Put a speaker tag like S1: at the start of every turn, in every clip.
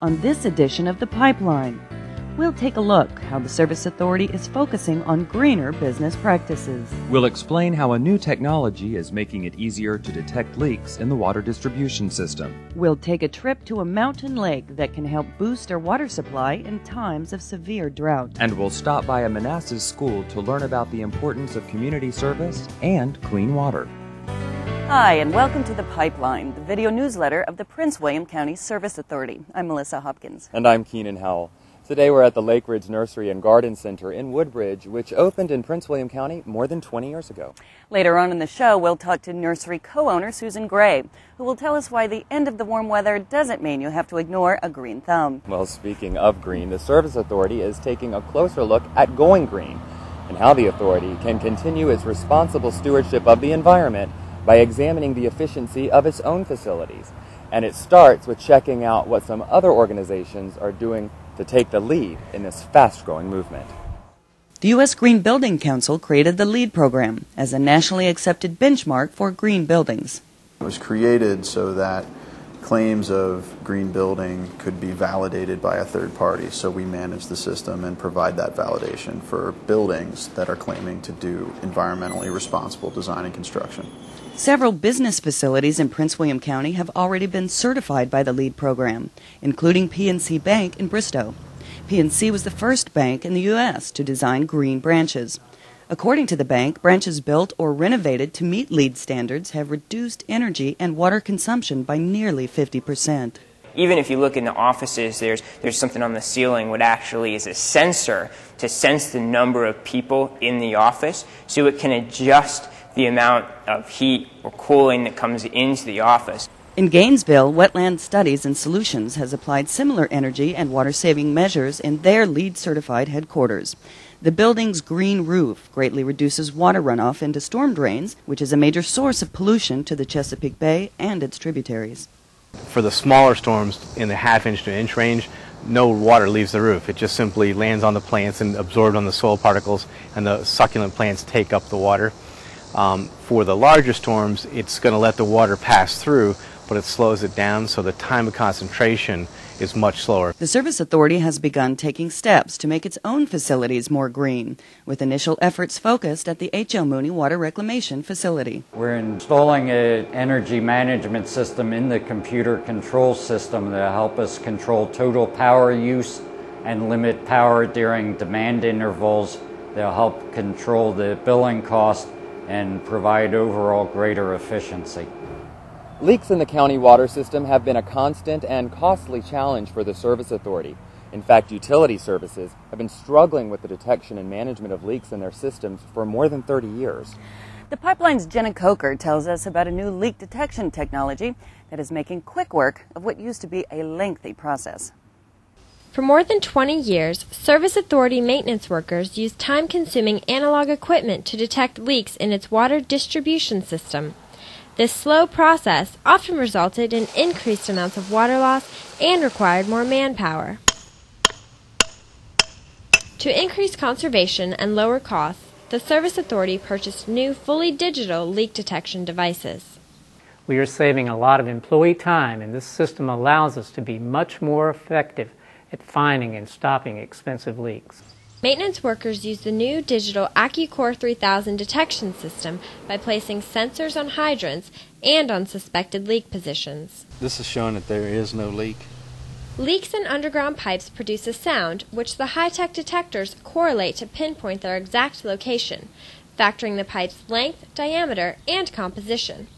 S1: On this edition of The Pipeline, we'll take a look how the Service Authority is focusing on greener business practices.
S2: We'll explain how a new technology is making it easier to detect leaks in the water distribution system.
S1: We'll take a trip to a mountain lake that can help boost our water supply in times of severe drought.
S2: And we'll stop by a Manassas school to learn about the importance of community service and clean water.
S1: Hi, and welcome to The Pipeline, the video newsletter of the Prince William County Service Authority. I'm Melissa Hopkins.
S2: And I'm Keenan Howell. Today we're at the Lake Ridge Nursery and Garden Center in Woodbridge, which opened in Prince William County more than 20 years ago.
S1: Later on in the show, we'll talk to nursery co owner Susan Gray, who will tell us why the end of the warm weather doesn't mean you have to ignore a green thumb.
S2: Well, speaking of green, the Service Authority is taking a closer look at going green and how the authority can continue its responsible stewardship of the environment by examining the efficiency of its own facilities. And it starts with checking out what some other organizations are doing to take the lead in this fast growing movement.
S1: The U.S. Green Building Council created the LEED program as a nationally accepted benchmark for green buildings.
S3: It was created so that claims of green building could be validated by a third party. So we manage the system and provide that validation for buildings that are claiming to do environmentally responsible design and construction.
S1: Several business facilities in Prince William County have already been certified by the LEED program, including PNC Bank in Bristow. PNC was the first bank in the U.S. to design green branches. According to the bank, branches built or renovated to meet LEED standards have reduced energy and water consumption by nearly 50%.
S4: Even if you look in the offices, there's, there's something on the ceiling what actually is a sensor to sense the number of people in the office so it can adjust the amount of heat or cooling that comes into the office.
S1: In Gainesville, Wetland Studies and Solutions has applied similar energy and water saving measures in their LEED certified headquarters. The building's green roof greatly reduces water runoff into storm drains, which is a major source of pollution to the Chesapeake Bay and its tributaries.
S5: For the smaller storms in the half inch to inch range, no water leaves the roof. It just simply lands on the plants and absorbed on the soil particles, and the succulent plants take up the water. Um, for the larger storms, it's going to let the water pass through, but it slows it down, so the time of concentration is much slower.
S1: The Service Authority has begun taking steps to make its own facilities more green, with initial efforts focused at the H.L. Mooney Water Reclamation Facility.
S6: We're installing an energy management system in the computer control system to help us control total power use and limit power during demand intervals. They'll help control the billing cost and provide overall greater efficiency.
S2: Leaks in the county water system have been a constant and costly challenge for the Service Authority. In fact, utility services have been struggling with the detection and management of leaks in their systems for more than 30 years.
S1: The pipeline's Jenna Coker tells us about a new leak detection technology that is making quick work of what used to be a lengthy process.
S7: For more than 20 years, Service Authority maintenance workers used time consuming analog equipment to detect leaks in its water distribution system. This slow process often resulted in increased amounts of water loss and required more manpower. To increase conservation and lower costs, the Service Authority purchased new fully digital leak detection devices.
S8: We are saving a lot of employee time, and this system allows us to be much more effective at finding and stopping expensive leaks.
S7: Maintenance workers use the new digital AccuCore 3000 detection system by placing sensors on hydrants and on suspected leak positions.
S9: This is showing that there is no leak.
S7: Leaks in underground pipes produce a sound which the high tech detectors correlate to pinpoint their exact location, factoring the pipe's length, diameter, and composition.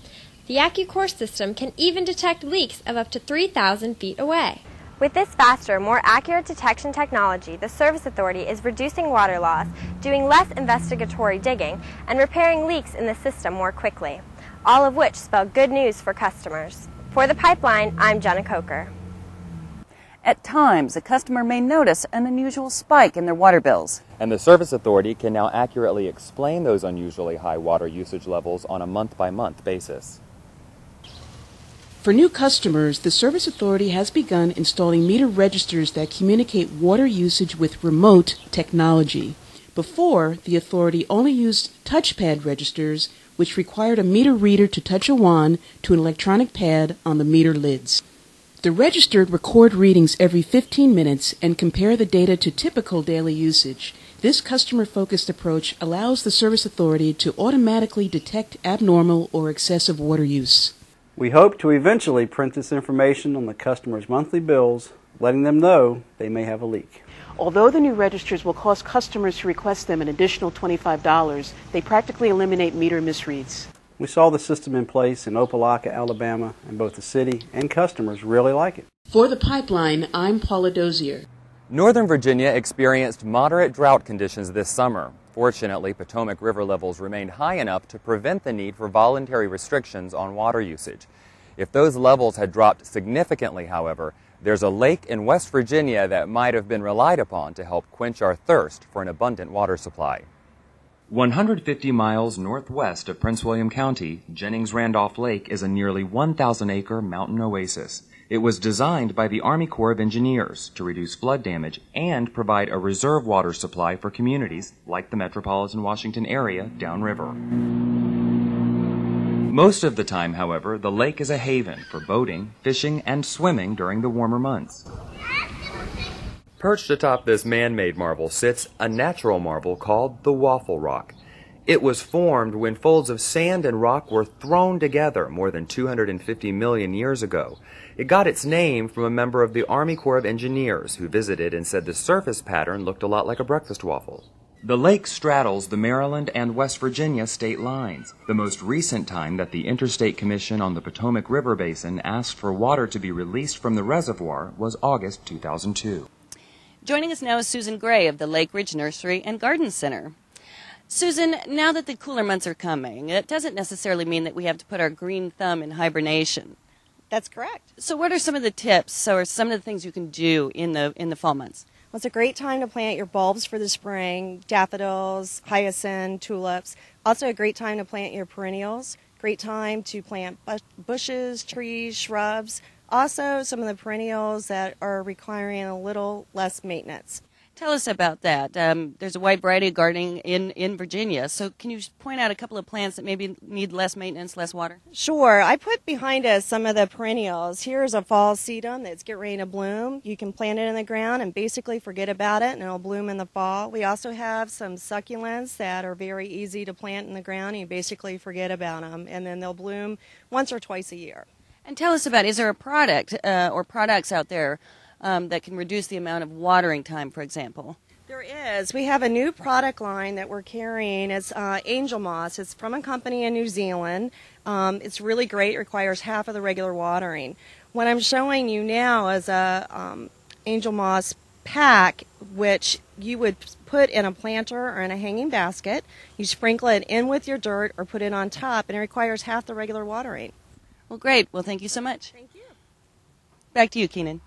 S7: The AccuCore system can even detect leaks of up to 3,000 feet away.
S10: With this faster, more accurate detection technology, the Service Authority is reducing water loss, doing less investigatory digging, and repairing leaks in the system more quickly, all of which spell good news for customers. For the pipeline, I'm Jenna Coker.
S1: At times, a customer may notice an unusual spike in their water bills.
S2: And the Service Authority can now accurately explain those unusually high water usage levels on a month by month basis.
S11: For new customers, the Service Authority has begun installing meter registers that communicate water usage with remote technology. Before, the authority only used touchpad registers, which required a meter reader to touch a wand to an electronic pad on the meter lids. The registered record readings every 15 minutes and compare the data to typical daily usage. This customer focused approach allows the Service Authority to automatically detect abnormal or excessive water use.
S12: We hope to eventually print this information on the customer's monthly bills, letting them know they may have a leak.
S11: Although the new registers will cost customers who request them an additional $25, they practically eliminate meter misreads.
S12: We saw the system in place in Opelika, Alabama, and both the city and customers really like it.
S11: For the pipeline, I'm Paula Dozier.
S2: Northern Virginia experienced moderate drought conditions this summer. Fortunately, Potomac River levels remained high enough to prevent the need for voluntary restrictions on water usage. If those levels had dropped significantly, however, there's a lake in West Virginia that might have been relied upon to help quench our thirst for an abundant water supply. 150 miles northwest of Prince William County, Jennings Randolph Lake is a nearly 1,000 acre mountain oasis. It was designed by the Army Corps of Engineers to reduce flood damage and provide a reserve water supply for communities like the metropolitan Washington area downriver. Most of the time, however, the lake is a haven for boating, fishing, and swimming during the warmer months. Perched atop this man made marble sits a natural marble called the Waffle Rock. It was formed when folds of sand and rock were thrown together more than 250 million years ago. It got its name from a member of the Army Corps of Engineers who visited and said the surface pattern looked a lot like a breakfast waffle. The lake straddles the Maryland and West Virginia state lines. The most recent time that the Interstate Commission on the Potomac River Basin asked for water to be released from the reservoir was August 2002.
S1: Joining us now is Susan Gray of the Lake Ridge Nursery and Garden Center. Susan, now that the cooler months are coming, it doesn't necessarily mean that we have to put our green thumb in hibernation.
S13: That's correct.
S1: So, what are some of the tips so are some of the things you can do in the in the fall months?
S13: Well, it's a great time to plant your bulbs for the spring: daffodils, hyacinth, tulips. Also, a great time to plant your perennials. Great time to plant bushes, trees, shrubs. Also, some of the perennials that are requiring a little less maintenance.
S1: Tell us about that. Um, there's a wide variety of gardening in, in Virginia. So, can you point out a couple of plants that maybe need less maintenance, less water?
S13: Sure. I put behind us some of the perennials. Here's a fall sedum that's getting ready to bloom. You can plant it in the ground and basically forget about it, and it'll bloom in the fall. We also have some succulents that are very easy to plant in the ground, and you basically forget about them, and then they'll bloom once or twice a year.
S1: And tell us about is there a product uh, or products out there um, that can reduce the amount of watering time, for example?
S13: There is. We have a new product line that we're carrying. It's uh, Angel Moss. It's from a company in New Zealand. Um, it's really great. It requires half of the regular watering. What I'm showing you now is a um, Angel Moss pack, which you would put in a planter or in a hanging basket. You sprinkle it in with your dirt or put it on top, and it requires half the regular watering.
S1: Well, great. Well, thank you so much.
S13: Thank you.
S1: Back to you, Keenan.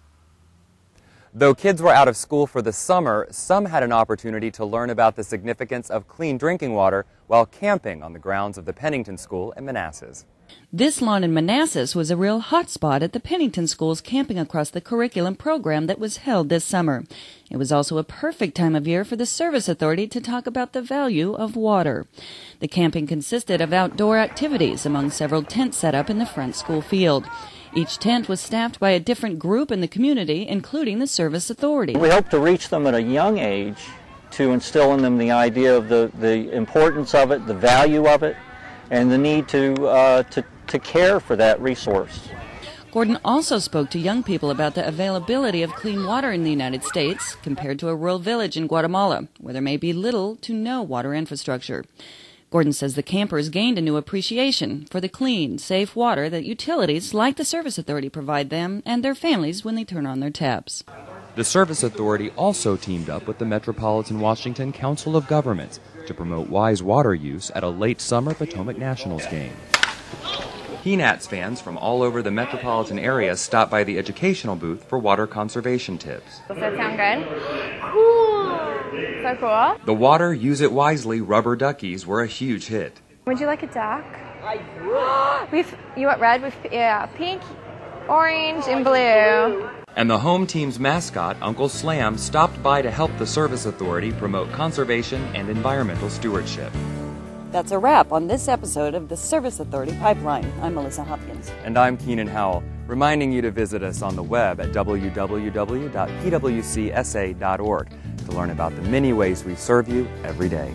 S2: Though kids were out of school for the summer, some had an opportunity to learn about the significance of clean drinking water while camping on the grounds of the Pennington School in Manassas.
S1: This lawn in Manassas was a real hot spot at the Pennington School's Camping Across the Curriculum program that was held this summer. It was also a perfect time of year for the Service Authority to talk about the value of water. The camping consisted of outdoor activities among several tents set up in the front school field. Each tent was staffed by a different group in the community, including the Service Authority.
S14: We hope to reach them at a young age to instill in them the idea of the, the importance of it, the value of it, and the need to, uh, to, to care for that resource.
S1: Gordon also spoke to young people about the availability of clean water in the United States compared to a rural village in Guatemala, where there may be little to no water infrastructure. Gordon says the campers gained a new appreciation for the clean, safe water that utilities like the Service Authority provide them and their families when they turn on their taps.
S2: The Service Authority also teamed up with the Metropolitan Washington Council of Governments to promote wise water use at a late summer Potomac Nationals game. P-Nats fans from all over the metropolitan area stopped by the educational booth for water conservation tips.
S15: Does that sound good? Cool. So cool.
S2: The water, use it wisely rubber duckies were a huge hit.
S15: Would you like a duck? We've you want red We've, yeah, pink, orange, and blue.
S2: And the home team's mascot, Uncle Slam, stopped by to help the Service Authority promote conservation and environmental stewardship.
S1: That's a wrap on this episode of the Service Authority Pipeline. I'm Melissa Hopkins.
S2: And I'm Keenan Howell. reminding you to visit us on the web at www.pwcsa.org to learn about the many ways we serve you every day.